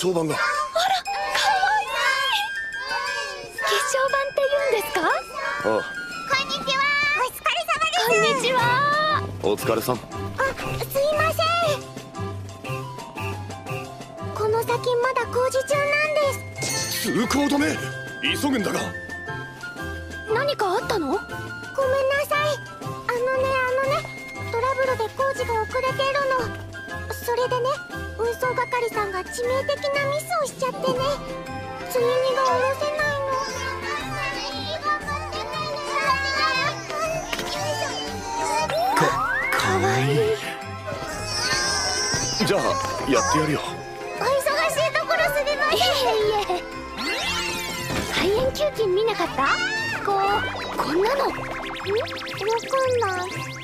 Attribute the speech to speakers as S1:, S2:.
S1: 象板が
S2: あらかわいい。血小板って言うんですか？
S1: あ
S3: こんにちは。お疲れ様です
S2: こんにちは。
S1: あお疲れさん。
S3: あすいません。この先まだ工事中なんです。
S1: 通行止め。急ぐんだが。
S2: 何かあったの？
S3: ごめんなさい。あのねあのねトラブルで工事が遅れてるの係さんが致命的なミスをしちゃってね積み荷が下ろせないの
S1: かかわいいじゃあやってやるよ
S3: お忙しいところすみま
S2: いえいえ肺炎球菌見なかったこうこんなの
S3: んわかんない